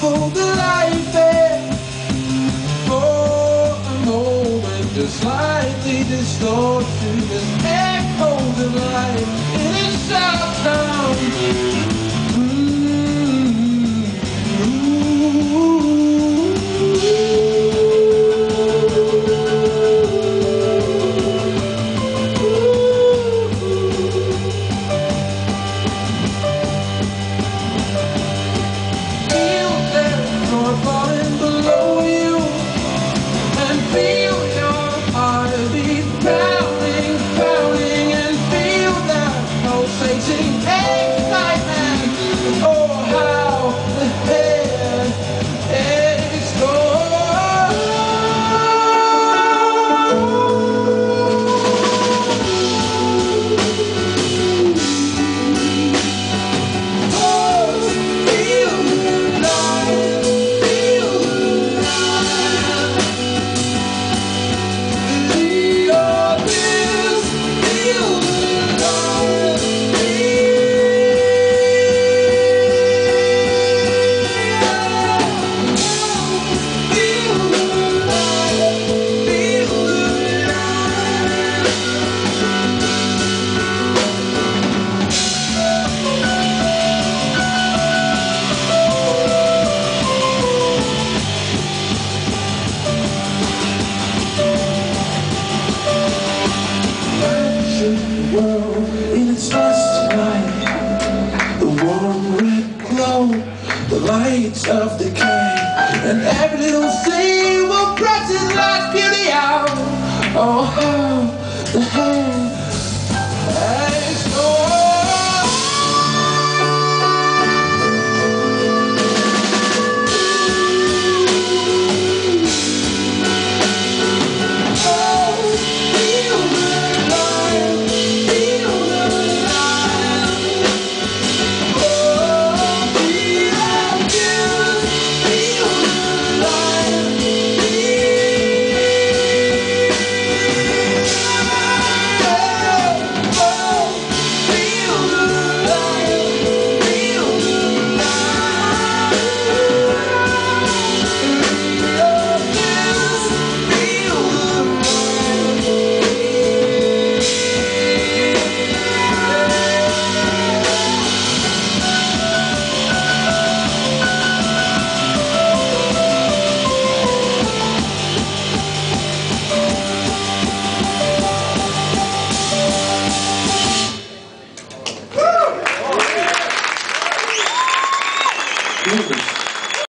the life for a moment, just slightly distorted as echoes of life world in its first tonight. The warm red glow, the lights of decay, and every little thing will its last beauty out. Oh, how the hair